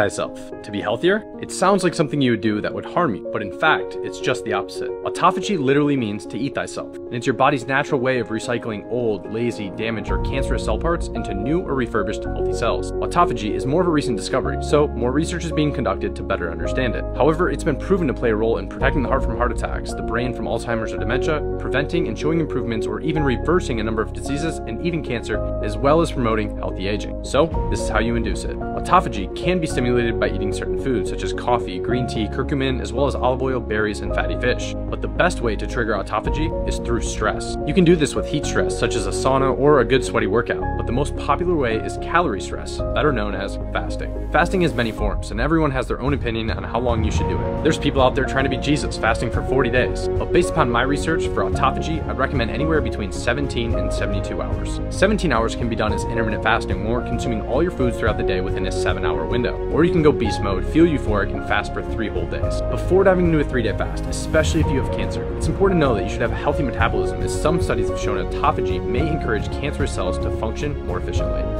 thyself. To be healthier? It sounds like something you would do that would harm you, but in fact, it's just the opposite. Autophagy literally means to eat thyself, and it's your body's natural way of recycling old, lazy, damaged, or cancerous cell parts into new or refurbished healthy cells. Autophagy is more of a recent discovery, so more research is being conducted to better understand it. However, it's been proven to play a role in protecting the heart from heart attacks, the brain from Alzheimer's or dementia, preventing and showing improvements or even reversing a number of diseases and even cancer, as well as promoting healthy aging. So, this is how you induce it. Autophagy can be stimulated by eating certain foods such as coffee, green tea, curcumin, as well as olive oil, berries, and fatty fish. But the best way to trigger autophagy is through stress. You can do this with heat stress, such as a sauna or a good sweaty workout, but the most popular way is calorie stress, better known as fasting. Fasting has many forms, and everyone has their own opinion on how long you should do it. There's people out there trying to be Jesus, fasting for 40 days, but based upon my research for autophagy, I'd recommend anywhere between 17 and 72 hours. 17 hours can be done as intermittent fasting, or consuming all your foods throughout the day within a 7 hour window. Or you can go beast mode, feel euphoric, and fast for 3 whole days. Before diving into a 3 day fast, especially if you have cancer, it's important to know that you should have a healthy metabolism as some studies have shown autophagy may encourage cancerous cells to function more efficiently.